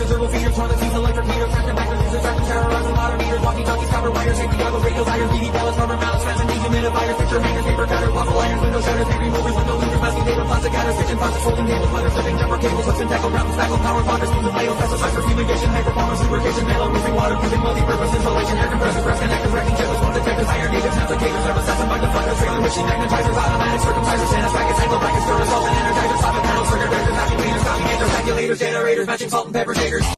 Launcher, turbo feeders, toilet seats, electric meters, tractor backers, users, tractor terrorizing water meters, walkie talkies, copper wires, safety goggles, radios, irons, DV pellets, rubber mallets, fans, and dehumidifiers, picture hangers, paper cutter, waffle irons, window shutters, baby movers, window loopers, masking tape, plastic cutters, kitchen faucets, folding tables, leather, flipping, jumper cables, hooks and tackle, gravel, spackle, power ponders, beams and ladles, pesticides fumigation, performance, lubrication, metal, roofing, waterproofing, multi-purpose insulation, air compressors, press connectors, wrecking chips, smoke detectors, iron natives, applicators, thermostats, and deflectors, trailer machine, magnetizers, automatics, circumcisers, sanders, calculators, generators, matching salt and pepper shakers.